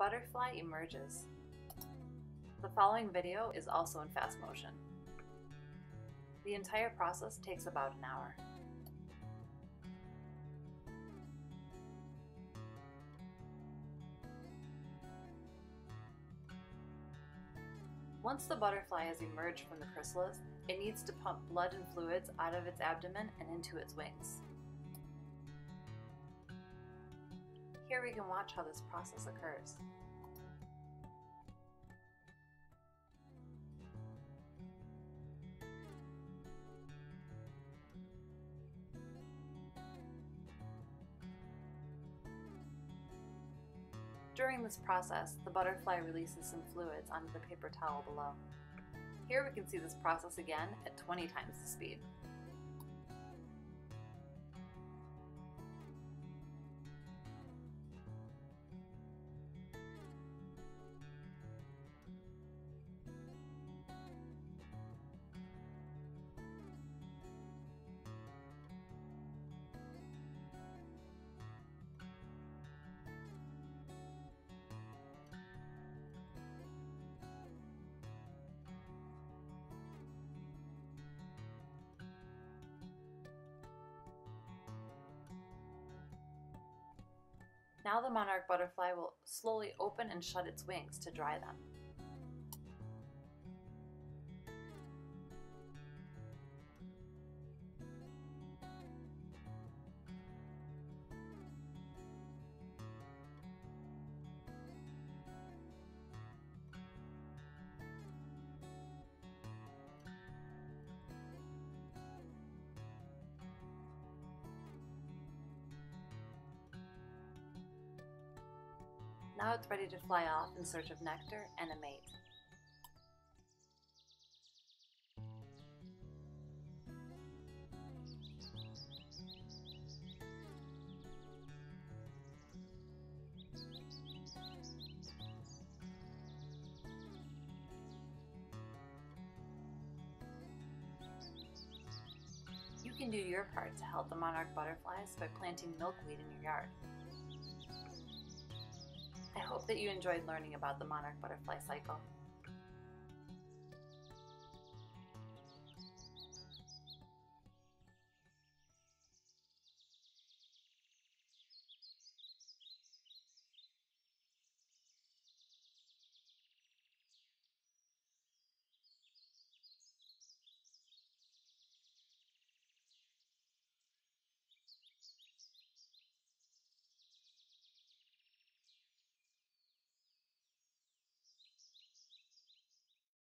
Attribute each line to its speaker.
Speaker 1: butterfly emerges. The following video is also in fast motion. The entire process takes about an hour. Once the butterfly has emerged from the chrysalis, it needs to pump blood and fluids out of its abdomen and into its wings. Here we can watch how this process occurs. During this process, the butterfly releases some fluids onto the paper towel below. Here we can see this process again at 20 times the speed. Now the monarch butterfly will slowly open and shut its wings to dry them. Now it's ready to fly off in search of nectar and a mate. You can do your part to help the monarch butterflies by planting milkweed in your yard. That you enjoyed learning about the monarch butterfly cycle.